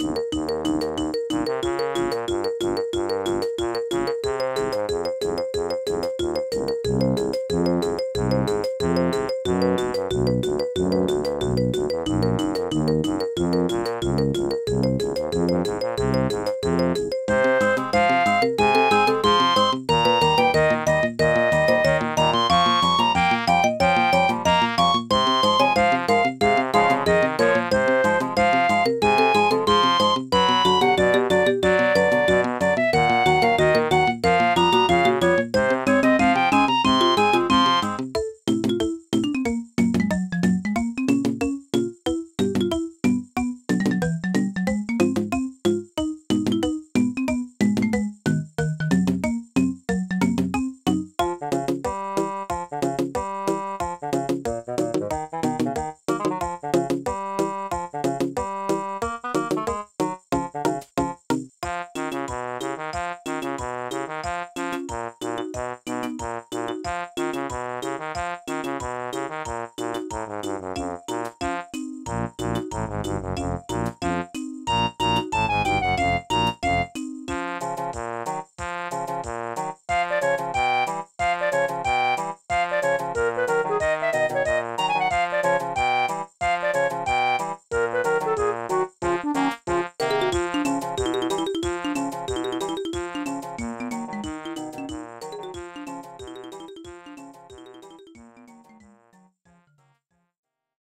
Música